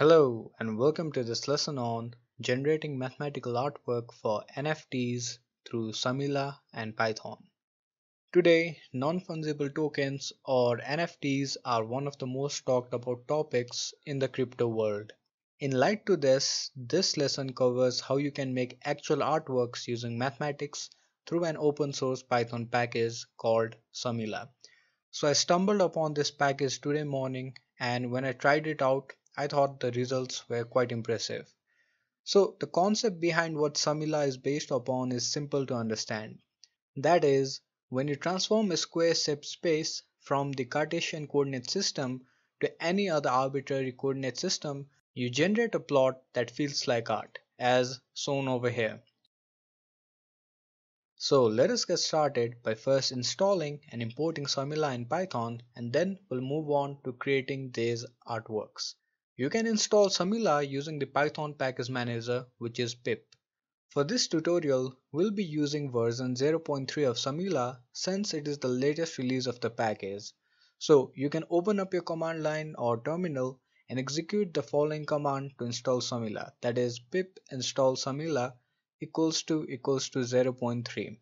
Hello and welcome to this lesson on generating mathematical artwork for NFTs through Samila and Python. Today, non-fungible tokens or NFTs are one of the most talked about topics in the crypto world. In light to this, this lesson covers how you can make actual artworks using mathematics through an open source Python package called Samila. So I stumbled upon this package today morning and when I tried it out I thought the results were quite impressive. So the concept behind what Samila is based upon is simple to understand. That is, when you transform a square-shaped space from the Cartesian coordinate system to any other arbitrary coordinate system, you generate a plot that feels like art, as shown over here. So let us get started by first installing and importing Samila in Python and then we'll move on to creating these artworks. You can install Samila using the Python package manager which is pip. For this tutorial, we'll be using version 0.3 of Samila since it is the latest release of the package. So you can open up your command line or terminal and execute the following command to install Samila that is pip install Samila equals to equals to 0.3.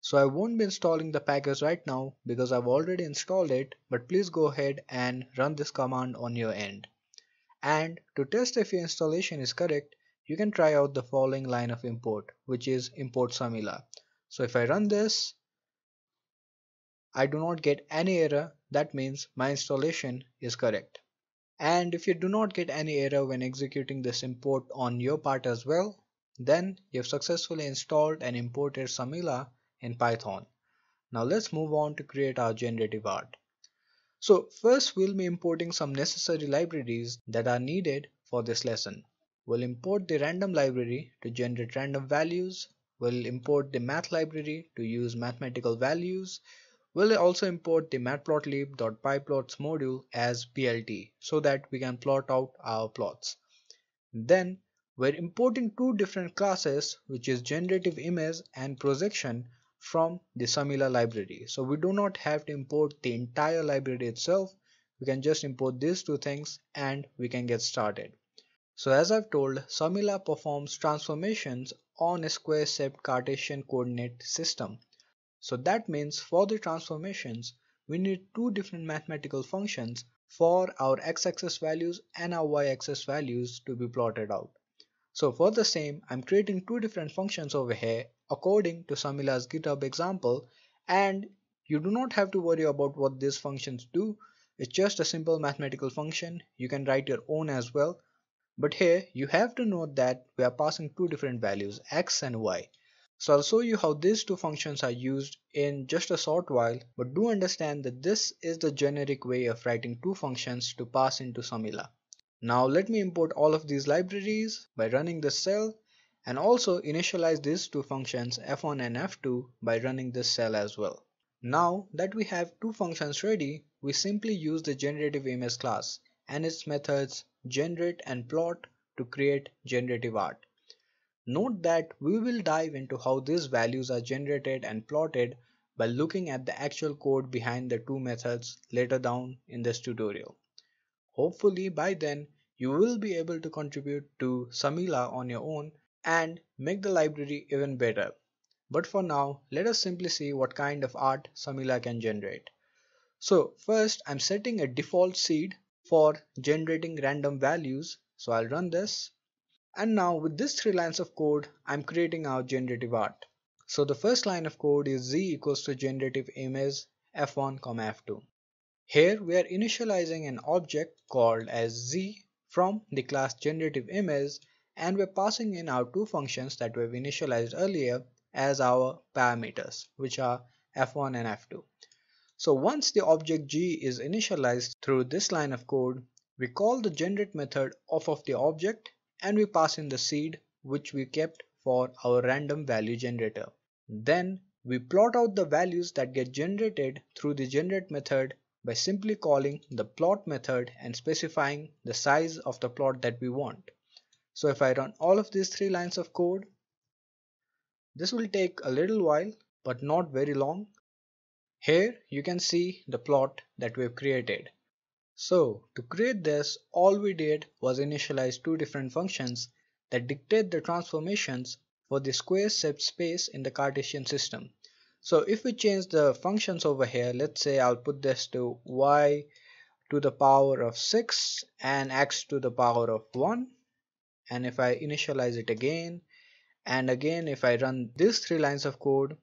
So I won't be installing the package right now because I've already installed it but please go ahead and run this command on your end. And to test if your installation is correct, you can try out the following line of import, which is import Samila. So if I run this, I do not get any error. That means my installation is correct. And if you do not get any error when executing this import on your part as well, then you've successfully installed and imported Samila in Python. Now let's move on to create our generative art. So first we'll be importing some necessary libraries that are needed for this lesson. We'll import the random library to generate random values. We'll import the math library to use mathematical values. We'll also import the matplotlib.pyplots module as PLT so that we can plot out our plots. Then we're importing two different classes which is generative image and projection from the Samila library. So we do not have to import the entire library itself. We can just import these two things and we can get started. So as I've told, Samila performs transformations on a square-shaped Cartesian coordinate system. So that means for the transformations, we need two different mathematical functions for our x-axis values and our y-axis values to be plotted out. So for the same, I'm creating two different functions over here according to Samila's GitHub example and you do not have to worry about what these functions do. It's just a simple mathematical function. You can write your own as well. But here you have to note that we are passing two different values x and y. So I'll show you how these two functions are used in just a short while but do understand that this is the generic way of writing two functions to pass into Samila. Now let me import all of these libraries by running this cell and also initialize these two functions f1 and f2 by running this cell as well. Now that we have two functions ready, we simply use the generative image class and its methods generate and plot to create generative art. Note that we will dive into how these values are generated and plotted by looking at the actual code behind the two methods later down in this tutorial. Hopefully by then you will be able to contribute to Samila on your own and make the library even better. But for now, let us simply see what kind of art Samila can generate. So first I'm setting a default seed for generating random values. So I'll run this. And now with these three lines of code, I'm creating our generative art. So the first line of code is z equals to generative image f1, f2. Here we are initializing an object called as z from the class generative image and we're passing in our two functions that we've initialized earlier as our parameters which are f1 and f2. So once the object g is initialized through this line of code, we call the generate method off of the object and we pass in the seed which we kept for our random value generator. Then we plot out the values that get generated through the generate method by simply calling the plot method and specifying the size of the plot that we want. So if I run all of these three lines of code, this will take a little while but not very long. Here you can see the plot that we've created. So to create this, all we did was initialize two different functions that dictate the transformations for the square subspace in the Cartesian system. So if we change the functions over here, let's say I'll put this to y to the power of 6 and x to the power of 1 and if I initialize it again and again if I run these three lines of code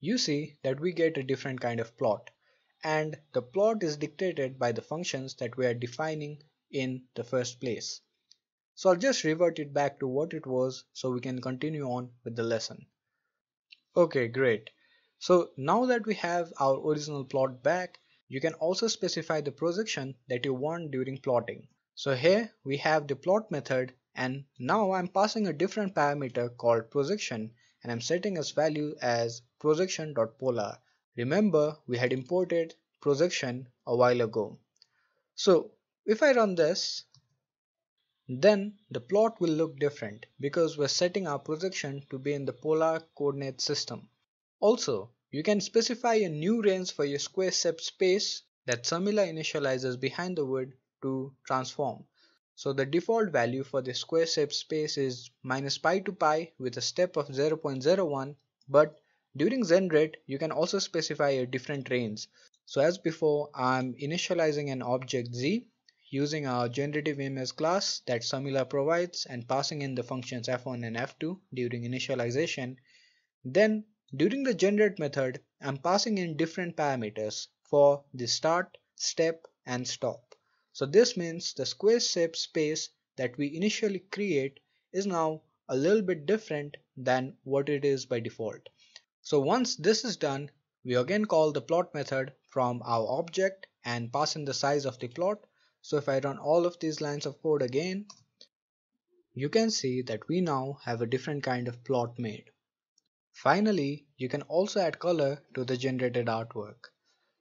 you see that we get a different kind of plot and the plot is dictated by the functions that we are defining in the first place. So I'll just revert it back to what it was so we can continue on with the lesson. Okay, great. So now that we have our original plot back, you can also specify the projection that you want during plotting. So here we have the plot method and now I'm passing a different parameter called projection and I'm setting its value as projection.polar Remember we had imported projection a while ago. So if I run this, then the plot will look different because we're setting our projection to be in the polar coordinate system. Also, you can specify a new range for your square subspace that Samila initializes behind the wood to transform. So the default value for the square shape space is minus pi to pi with a step of 0.01 but during generate, you can also specify a different range. So as before, I'm initializing an object z using our generative image class that Samila provides and passing in the functions f1 and f2 during initialization. Then during the generate method, I'm passing in different parameters for the start, step and stop. So this means the square shape space that we initially create is now a little bit different than what it is by default. So once this is done, we again call the plot method from our object and pass in the size of the plot. So if I run all of these lines of code again, you can see that we now have a different kind of plot made. Finally, you can also add color to the generated artwork.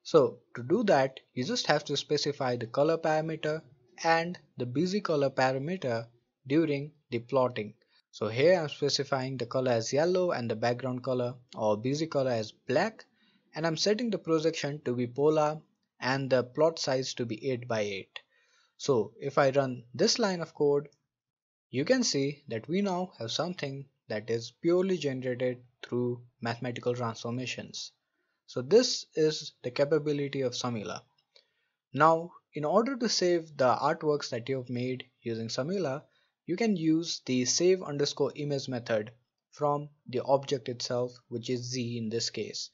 So to do that, you just have to specify the color parameter and the bg color parameter during the plotting. So here I'm specifying the color as yellow and the background color or bg color as black and I'm setting the projection to be polar and the plot size to be 8 by 8. So if I run this line of code, you can see that we now have something that is purely generated through mathematical transformations. So this is the capability of Samila. Now in order to save the artworks that you have made using Samila, you can use the save underscore image method from the object itself which is z in this case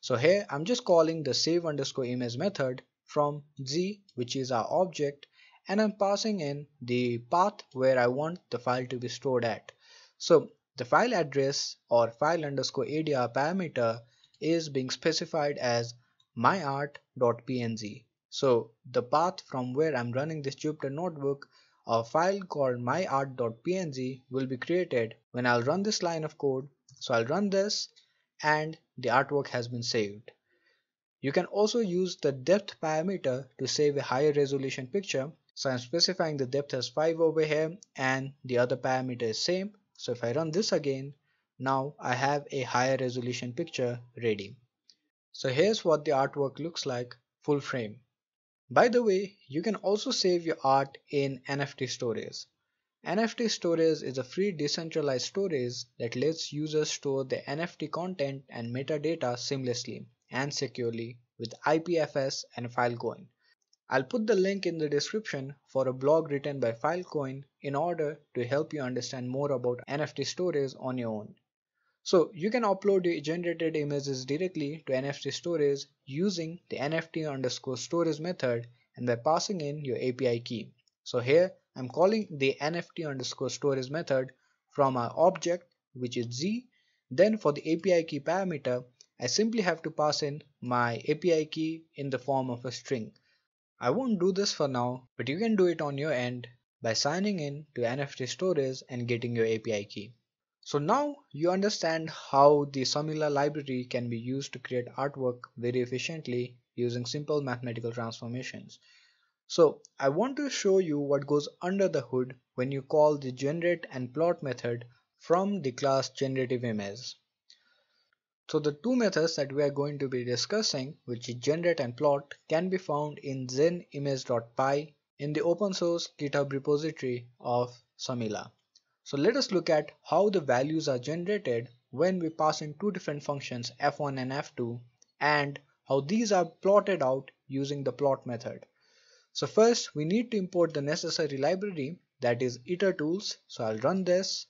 so here I'm just calling the save underscore image method from z which is our object and I'm passing in the path where I want the file to be stored at so the file address or file underscore ADR parameter is being specified as myart.png so the path from where I'm running this Jupyter notebook a file called myart.png will be created when I'll run this line of code. So I'll run this and the artwork has been saved. You can also use the depth parameter to save a higher resolution picture. So I'm specifying the depth as 5 over here and the other parameter is same. So if I run this again, now I have a higher resolution picture ready. So here's what the artwork looks like full frame. By the way, you can also save your art in NFT storage. NFT storage is a free decentralized storage that lets users store their NFT content and metadata seamlessly and securely with IPFS and Filecoin. I'll put the link in the description for a blog written by Filecoin in order to help you understand more about NFT storage on your own. So you can upload your generated images directly to NFT storage using the NFT underscore storage method and by passing in your API key. So here I'm calling the NFT underscore storage method from our object which is Z. Then for the API key parameter, I simply have to pass in my API key in the form of a string. I won't do this for now, but you can do it on your end by signing in to NFT storage and getting your API key. So now you understand how the Samila library can be used to create artwork very efficiently using simple mathematical transformations. So I want to show you what goes under the hood when you call the generate and plot method from the class generative image. So the two methods that we are going to be discussing, which is generate and plot, can be found in genimage.py in the open source GitHub repository of Samila. So let us look at how the values are generated when we pass in two different functions f1 and f2 and how these are plotted out using the plot method. So first we need to import the necessary library that is itertools. So I'll run this.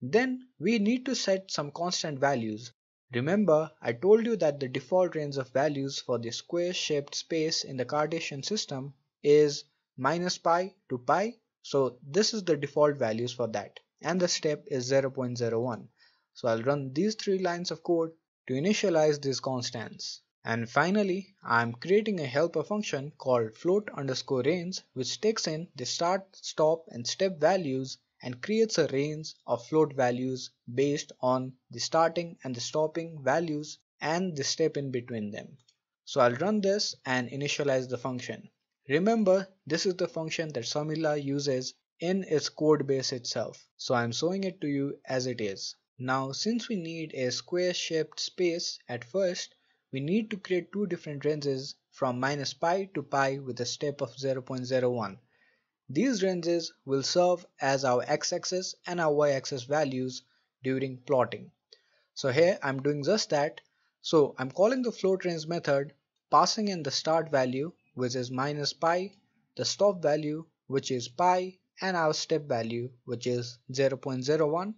Then we need to set some constant values. Remember I told you that the default range of values for the square shaped space in the Cartesian system is minus pi to pi. So this is the default values for that and the step is 0.01. So I'll run these three lines of code to initialize these constants. And finally, I'm creating a helper function called float underscore range which takes in the start, stop and step values and creates a range of float values based on the starting and the stopping values and the step in between them. So I'll run this and initialize the function. Remember, this is the function that Samila uses in its code base itself. So I'm showing it to you as it is. Now since we need a square shaped space at first, we need to create two different ranges from minus pi to pi with a step of 0.01. These ranges will serve as our x-axis and our y-axis values during plotting. So here I'm doing just that. So I'm calling the float range method passing in the start value which is minus pi, the stop value which is pi and our step value which is 0.01.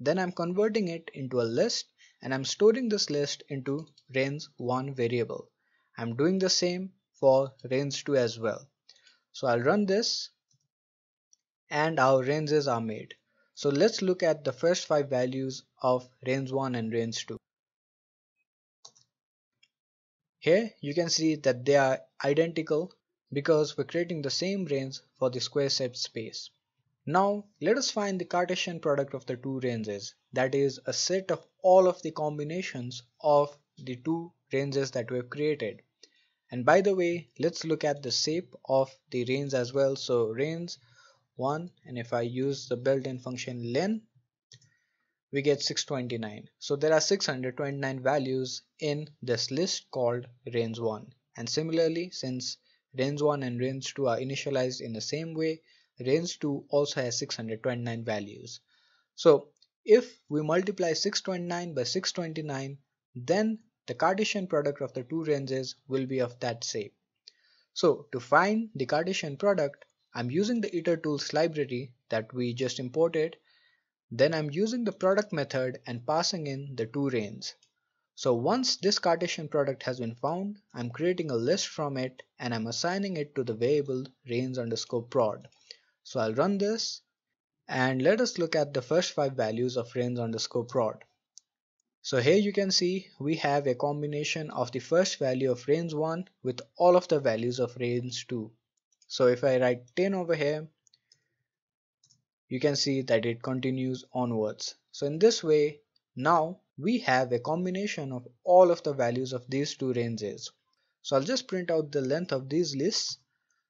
Then I'm converting it into a list and I'm storing this list into range1 variable. I'm doing the same for range2 as well. So I'll run this and our ranges are made. So let's look at the first five values of range1 and range2. Here you can see that they are identical because we're creating the same range for the square set space. Now let us find the Cartesian product of the two ranges that is a set of all of the combinations of the two ranges that we've created. And by the way let's look at the shape of the range as well. So range 1 and if I use the built-in function len we get 629 so there are 629 values in this list called range 1 and similarly since range 1 and range 2 are initialized in the same way range 2 also has 629 values. So if we multiply 629 by 629 then the Cartesian product of the two ranges will be of that shape. So to find the Cartesian product I'm using the itertools library that we just imported. Then I'm using the product method and passing in the two ranges. So once this Cartesian product has been found, I'm creating a list from it and I'm assigning it to the variable range underscore prod. So I'll run this and let us look at the first five values of range underscore prod. So here you can see we have a combination of the first value of range 1 with all of the values of range 2. So if I write 10 over here, you can see that it continues onwards. So in this way, now we have a combination of all of the values of these two ranges. So I'll just print out the length of these lists.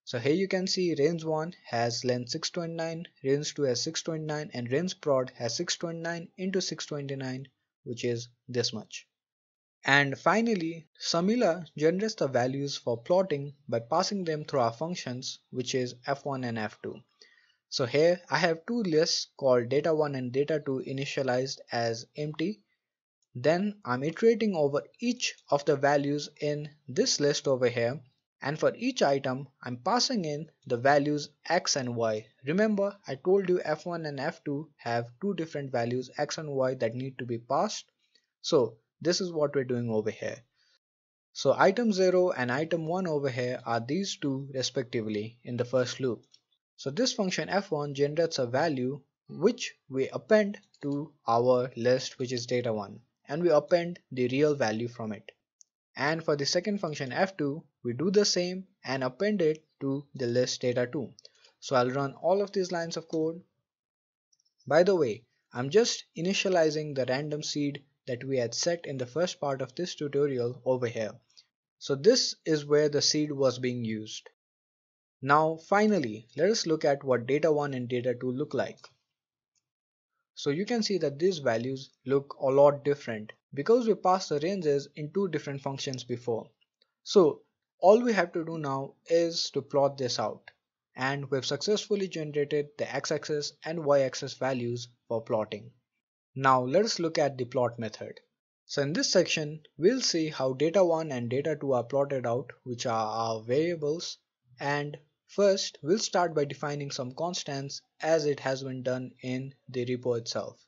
So here you can see range 1 has length 629, range 2 has 629 and range prod has 629 into 629 which is this much. And finally, Samila generates the values for plotting by passing them through our functions which is f1 and f2. So here I have two lists called data1 and data2 initialized as empty. Then I'm iterating over each of the values in this list over here and for each item I'm passing in the values x and y. Remember I told you f1 and f2 have two different values x and y that need to be passed. So this is what we're doing over here. So item 0 and item 1 over here are these two respectively in the first loop. So this function f1 generates a value which we append to our list which is data1 and we append the real value from it. And for the second function f2 we do the same and append it to the list data2. So I'll run all of these lines of code. By the way, I'm just initializing the random seed that we had set in the first part of this tutorial over here. So this is where the seed was being used. Now finally let us look at what data1 and data2 look like. So you can see that these values look a lot different. because we passed the ranges in two different functions before. So all we have to do now is to plot this out and we've successfully generated the x-axis and y-axis values for plotting. Now let us look at the plot method. So in this section we'll see how data1 and data2 are plotted out which are our variables and first we'll start by defining some constants as it has been done in the repo itself.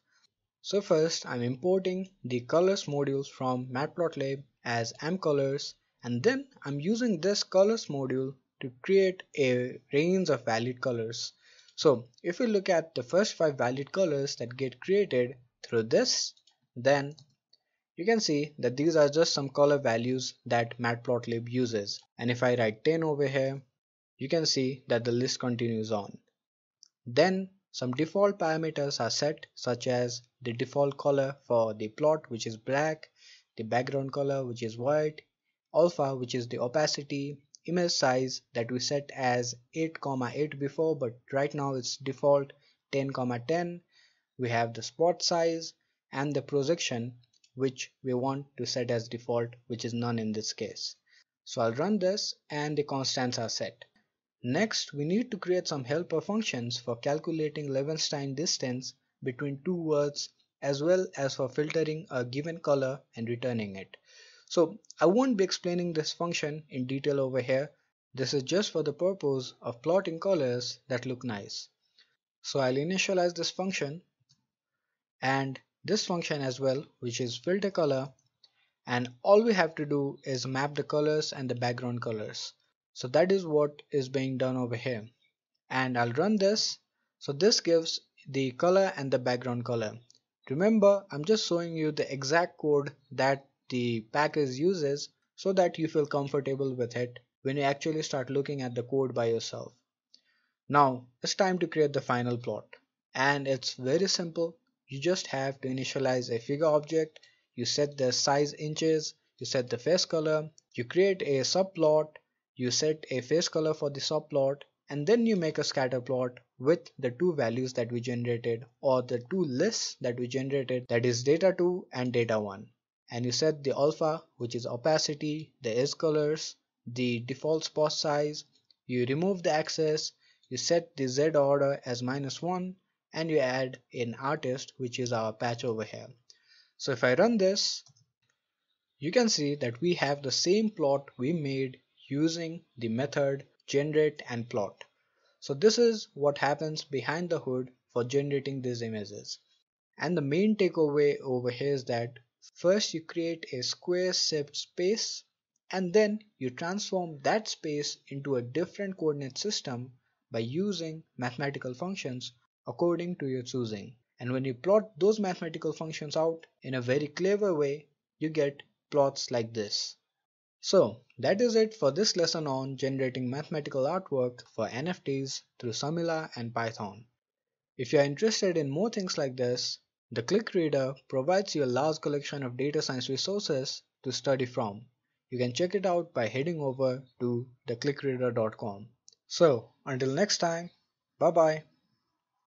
So first I'm importing the colors modules from matplotlib as mcolors and then I'm using this colors module to create a range of valid colors. So if we look at the first five valid colors that get created through this then you can see that these are just some color values that matplotlib uses and if I write 10 over here you can see that the list continues on. Then some default parameters are set such as the default color for the plot which is black, the background color which is white, alpha which is the opacity image size that we set as 8 comma 8 before but right now it's default 10 comma 10 we have the spot size and the projection which we want to set as default which is none in this case. So I'll run this and the constants are set next we need to create some helper functions for calculating Levenshtein distance between two words as well as for filtering a given color and returning it so I won't be explaining this function in detail over here. This is just for the purpose of plotting colors that look nice. So I'll initialize this function and this function as well which is filter color and all we have to do is map the colors and the background colors. So that is what is being done over here and I'll run this. So this gives the color and the background color. Remember I'm just showing you the exact code that the package uses so that you feel comfortable with it when you actually start looking at the code by yourself. Now it's time to create the final plot and it's very simple. You just have to initialize a figure object, you set the size inches, you set the face color, you create a subplot, you set a face color for the subplot and then you make a scatter plot with the two values that we generated or the two lists that we generated that is data2 and data1 and you set the alpha which is opacity, the edge colors, the default spot size, you remove the axis, you set the Z order as minus 1 and you add an artist which is our patch over here. So if I run this you can see that we have the same plot we made using the method generate and plot. So this is what happens behind the hood for generating these images. And the main takeaway over here is that First you create a square shaped space and then you transform that space into a different coordinate system by using mathematical functions according to your choosing. And when you plot those mathematical functions out in a very clever way, you get plots like this. So that is it for this lesson on generating mathematical artwork for NFTs through Samila and Python. If you are interested in more things like this, the Click Reader provides you a large collection of data science resources to study from. You can check it out by heading over to theclickreader.com. So, until next time, bye bye.